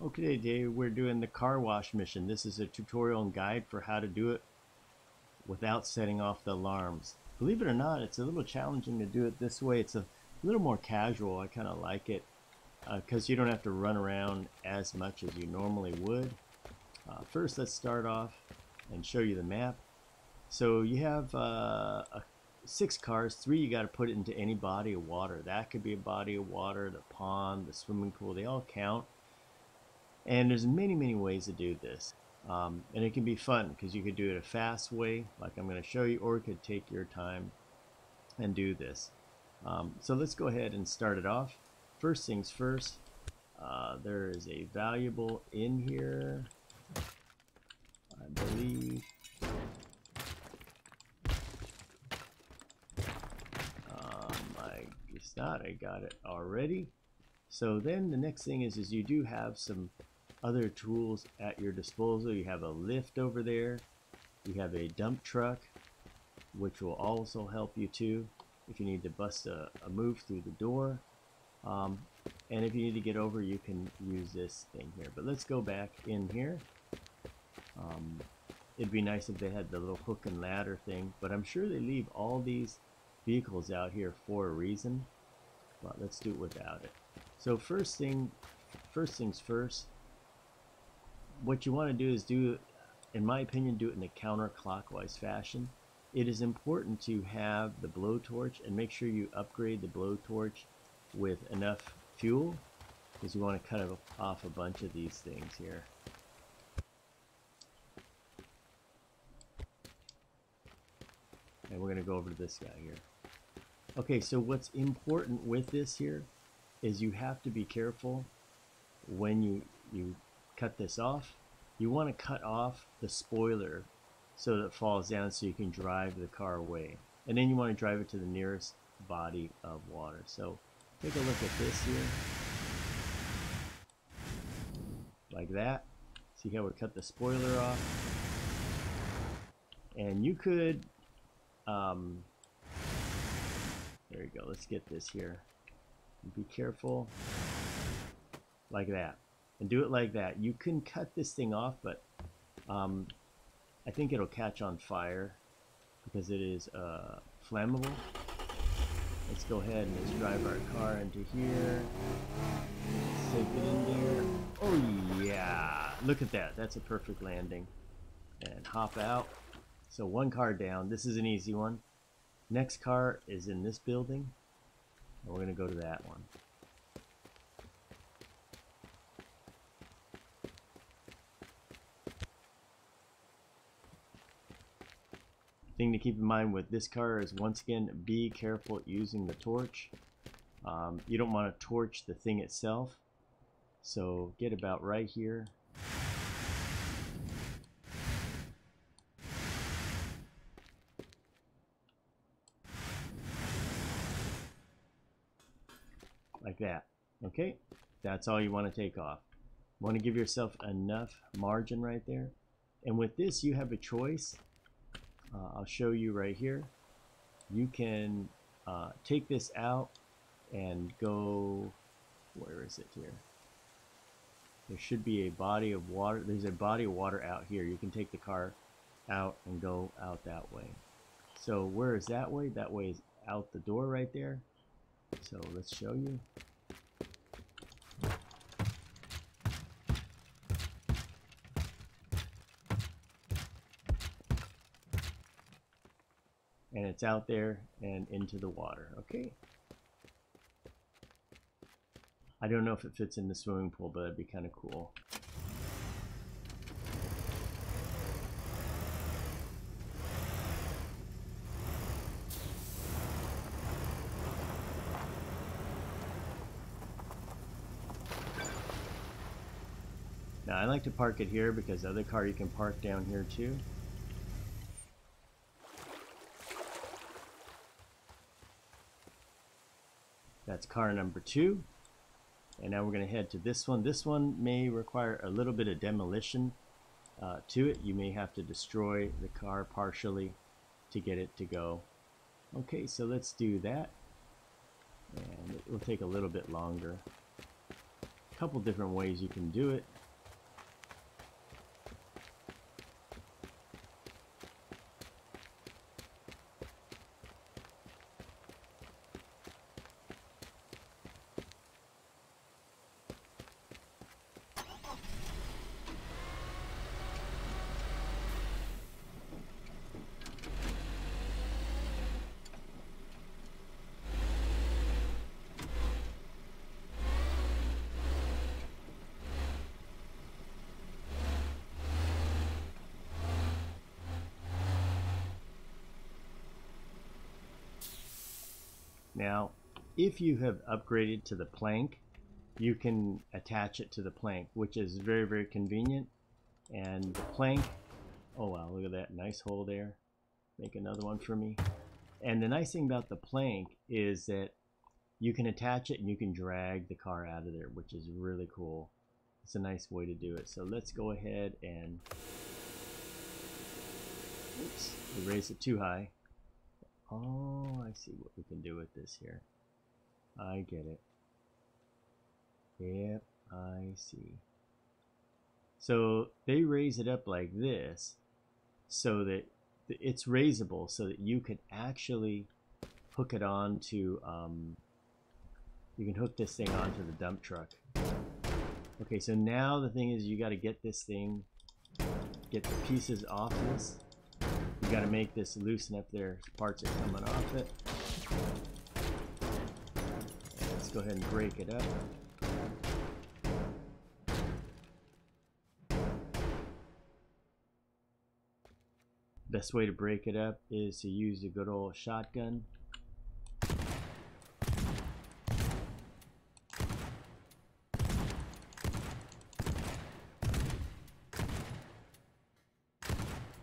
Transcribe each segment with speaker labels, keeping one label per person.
Speaker 1: Okay, today we're doing the car wash mission. This is a tutorial and guide for how to do it without setting off the alarms. Believe it or not, it's a little challenging to do it this way. It's a little more casual. I kind of like it because uh, you don't have to run around as much as you normally would. Uh, first, let's start off and show you the map. So you have uh, six cars, three you got to put into any body of water. That could be a body of water, the pond, the swimming pool, they all count. And there's many, many ways to do this. Um, and it can be fun because you could do it a fast way, like I'm going to show you, or you could take your time and do this. Um, so let's go ahead and start it off. First things first, uh, there is a valuable in here, I believe. Um, I guess not, I got it already. So then the next thing is, is you do have some other tools at your disposal. You have a lift over there. You have a dump truck, which will also help you too if you need to bust a, a move through the door. Um, and if you need to get over, you can use this thing here. But let's go back in here. Um, it'd be nice if they had the little hook and ladder thing, but I'm sure they leave all these vehicles out here for a reason. But let's do it without it. So first thing, first things first, what you want to do is do, in my opinion, do it in a counterclockwise fashion. It is important to have the blowtorch and make sure you upgrade the blowtorch with enough fuel because you want to cut off a bunch of these things here. And we're going to go over to this guy here. Okay, so what's important with this here is you have to be careful when you, you cut this off, you want to cut off the spoiler so that it falls down so you can drive the car away. And then you want to drive it to the nearest body of water. So take a look at this here. Like that. See how we cut the spoiler off? And you could, um, there you go, let's get this here. Be careful, like that and do it like that. You can cut this thing off, but um, I think it'll catch on fire because it is uh, flammable. Let's go ahead and let's drive our car into here. Sink it in there. Oh yeah, look at that. That's a perfect landing. And hop out. So one car down. This is an easy one. Next car is in this building. And we're going to go to that one. Thing to keep in mind with this car is once again be careful using the torch. Um, you don't want to torch the thing itself. So get about right here. Like that. Okay that's all you want to take off. Want to give yourself enough margin right there. And with this you have a choice uh, I'll show you right here. You can uh, take this out and go, where is it here? There should be a body of water. There's a body of water out here. You can take the car out and go out that way. So where is that way? That way is out the door right there. So let's show you. and out there and into the water. Okay. I don't know if it fits in the swimming pool but it'd be kind of cool. Now I like to park it here because the other car you can park down here too. That's car number two. And now we're going to head to this one. This one may require a little bit of demolition uh, to it. You may have to destroy the car partially to get it to go. Okay, so let's do that. And it will take a little bit longer. A couple different ways you can do it. Now, if you have upgraded to the plank, you can attach it to the plank, which is very, very convenient. And the plank, oh wow, look at that nice hole there. Make another one for me. And the nice thing about the plank is that you can attach it and you can drag the car out of there, which is really cool. It's a nice way to do it. So let's go ahead and oops, we raised it too high. Oh, I see what we can do with this here. I get it. Yep, I see. So they raise it up like this so that it's raisable so that you can actually hook it on to, um, you can hook this thing onto the dump truck. Okay, so now the thing is you got to get this thing, get the pieces off this you got to make this loosen up there. Parts are coming off it. Let's go ahead and break it up. Best way to break it up is to use a good old shotgun.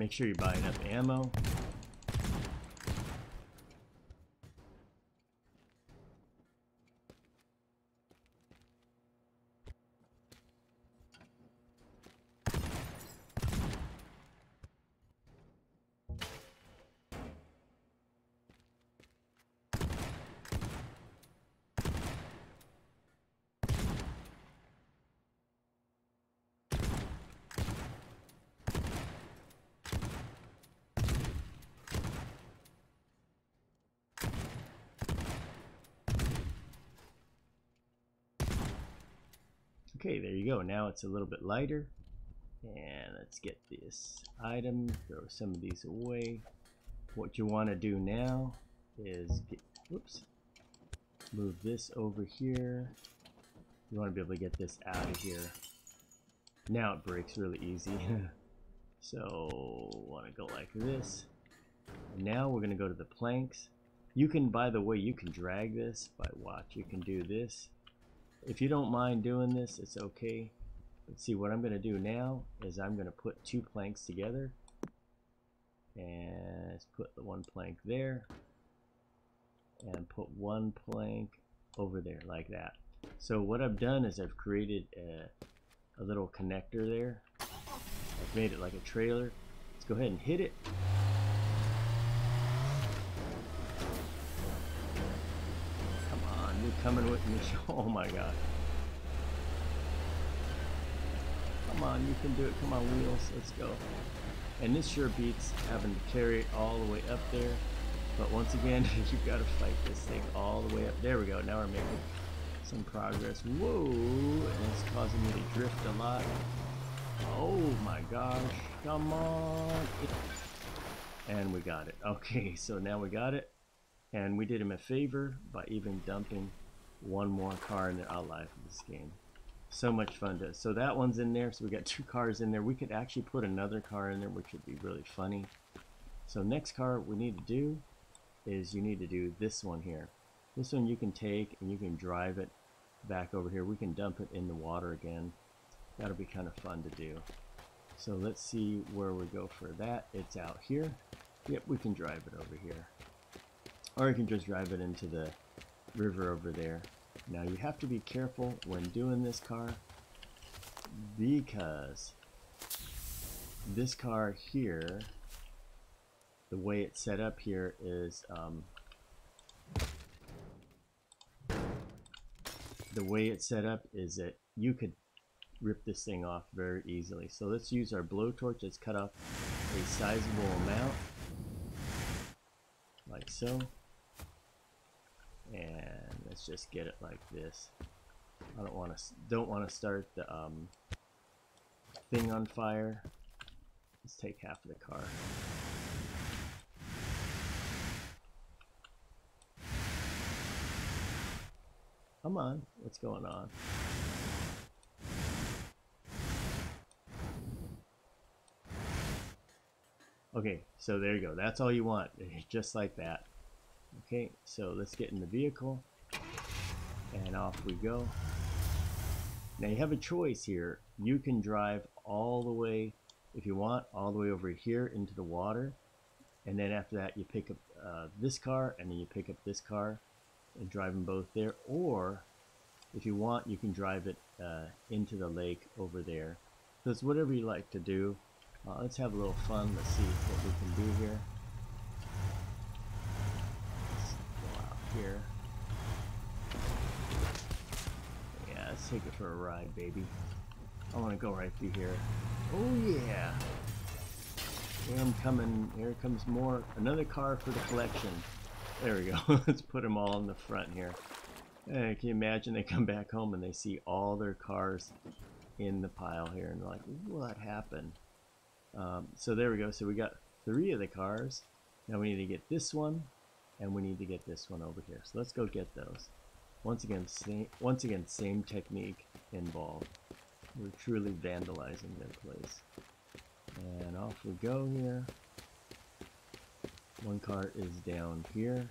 Speaker 1: Make sure you buy enough ammo. Okay, there you go. Now it's a little bit lighter. And let's get this item, throw some of these away. What you want to do now is get, whoops, move this over here. You want to be able to get this out of here. Now it breaks really easy. so, want to go like this. now we're going to go to the planks. You can, by the way, you can drag this by watch. You can do this if you don't mind doing this, it's okay. Let's see, what I'm going to do now is I'm going to put two planks together. And let's put the one plank there. And put one plank over there, like that. So what I've done is I've created a, a little connector there. I've made it like a trailer. Let's go ahead and hit it. Coming with me. Oh my god. Come on, you can do it. Come on, wheels. Let's go. And this sure beats having to carry it all the way up there. But once again, you've got to fight this thing all the way up. There we go. Now we're making some progress. Whoa! And it's causing me to drift a lot. Oh my gosh. Come on. And we got it. Okay, so now we got it. And we did him a favor by even dumping one more car in the outlife of this game. So much fun to so that one's in there so we got two cars in there. We could actually put another car in there which would be really funny. So next car we need to do is you need to do this one here. This one you can take and you can drive it back over here. We can dump it in the water again. That'll be kind of fun to do. So let's see where we go for that. It's out here. Yep we can drive it over here. Or you can just drive it into the river over there. Now you have to be careful when doing this car because this car here, the way it's set up here is um, the way it's set up is that you could rip this thing off very easily. So let's use our blowtorch. Let's cut off a sizable amount, like so. And let's just get it like this. I don't want to don't want to start the um, thing on fire. Let's take half of the car. Come on, what's going on? Okay, so there you go. That's all you want, just like that. Okay, so let's get in the vehicle, and off we go. Now you have a choice here. You can drive all the way, if you want, all the way over here into the water, and then after that you pick up uh, this car, and then you pick up this car, and drive them both there. Or, if you want, you can drive it uh, into the lake over there. So it's whatever you like to do. Uh, let's have a little fun. Let's see what we can do here. Let's go out here. Yeah, let's take it for a ride, baby. I want to go right through here. Oh yeah! Here I'm coming. Here comes more. Another car for the collection. There we go. let's put them all in the front here. can you imagine they come back home and they see all their cars in the pile here and like, what happened? Um, so there we go. So we got three of the cars. Now we need to get this one, and we need to get this one over here. So let's go get those. Once again, same, once again, same technique involved. We're truly vandalizing their place. And off we go here. One car is down here.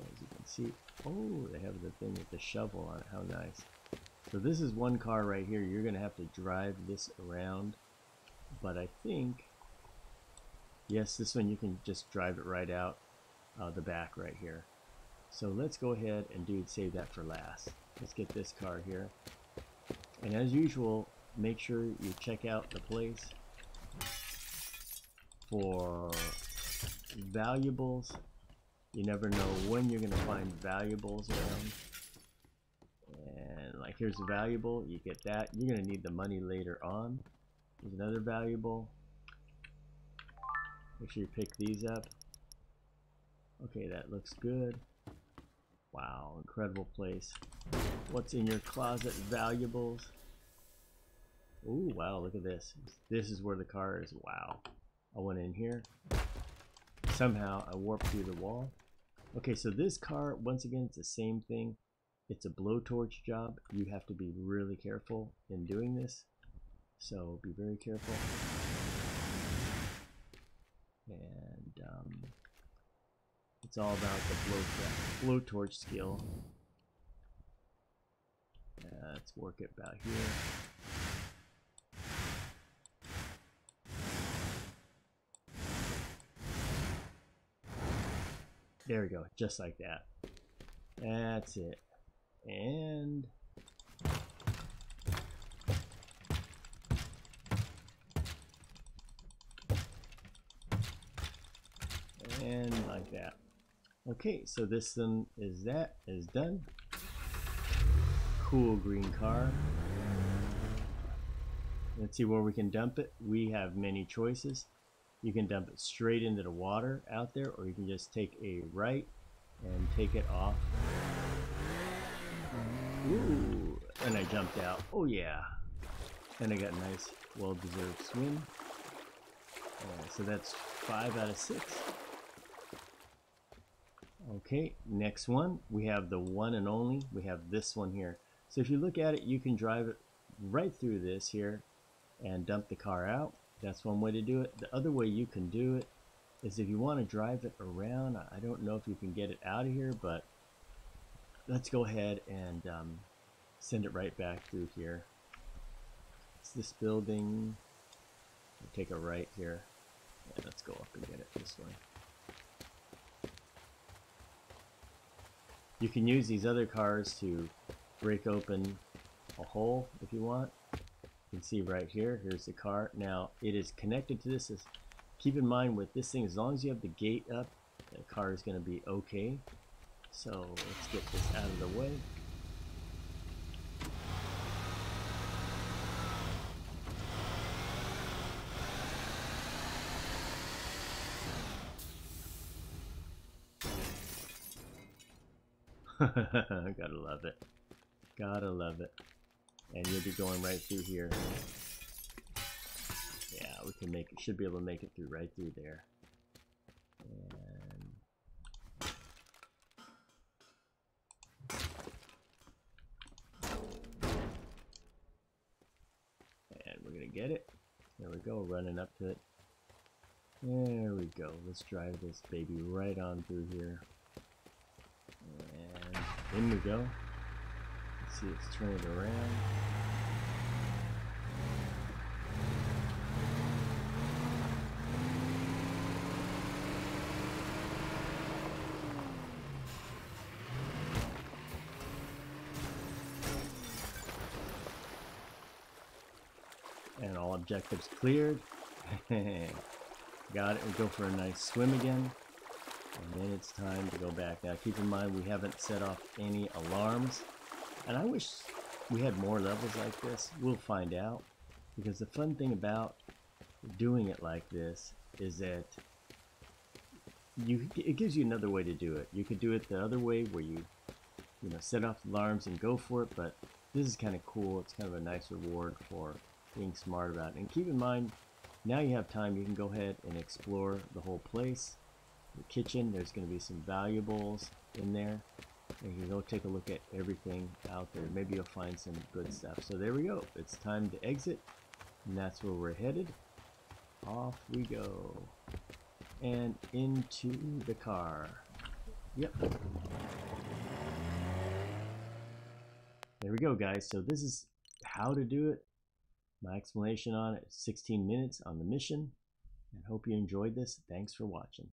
Speaker 1: As you can see, oh, they have the thing with the shovel on it. How nice. So this is one car right here. You're going to have to drive this around but I think yes this one you can just drive it right out uh, the back right here. So let's go ahead and do save that for last. Let's get this car here. And as usual make sure you check out the place for valuables. You never know when you're gonna find valuables around. And like here's a valuable. You get that. You're gonna need the money later on. There's another valuable. Make sure you pick these up. Okay, that looks good. Wow, incredible place. What's in your closet? Valuables. Ooh, wow, look at this. This is where the car is. Wow. I went in here. Somehow I warped through the wall. Okay, so this car, once again, it's the same thing. It's a blowtorch job. You have to be really careful in doing this. So be very careful. And it's all about the blow, blowtorch skill. Let's work it about here. There we go, just like that. That's it. And and like that. Okay, so this then is that is done. Cool green car. Let's see where we can dump it. We have many choices. You can dump it straight into the water out there, or you can just take a right and take it off. Ooh, and I jumped out. Oh yeah. And I got a nice, well-deserved swim. Uh, so that's five out of six. Okay, next one, we have the one and only, we have this one here. So if you look at it, you can drive it right through this here and dump the car out. That's one way to do it. The other way you can do it is if you want to drive it around, I don't know if you can get it out of here, but let's go ahead and um, send it right back through here. It's this building. We'll take a right here. Yeah, let's go up and get it this way. You can use these other cars to break open a hole if you want. You can see right here, here's the car. Now it is connected to this. Keep in mind with this thing, as long as you have the gate up, the car is going to be okay. So let's get this out of the way. Gotta love it. Gotta love it. And you'll be going right through here. Yeah, we can make it, should be able to make it through right through there. And and we're gonna get it. There we go, running up to it. There we go. Let's drive this baby right on through here. In we go. Let's see, let's turn it around. And all objectives cleared. Got it. We go for a nice swim again. And then it's time to go back. Now keep in mind we haven't set off any alarms. And I wish we had more levels like this. We'll find out. Because the fun thing about doing it like this is that you it gives you another way to do it. You could do it the other way where you you know set off alarms and go for it, but this is kind of cool. It's kind of a nice reward for being smart about it. And keep in mind, now you have time, you can go ahead and explore the whole place. The kitchen, there's going to be some valuables in there. And you can go take a look at everything out there. Maybe you'll find some good stuff. So there we go. It's time to exit. And that's where we're headed. Off we go. And into the car. Yep. There we go, guys. So this is how to do it. My explanation on it 16 minutes on the mission. And hope you enjoyed this. Thanks for watching.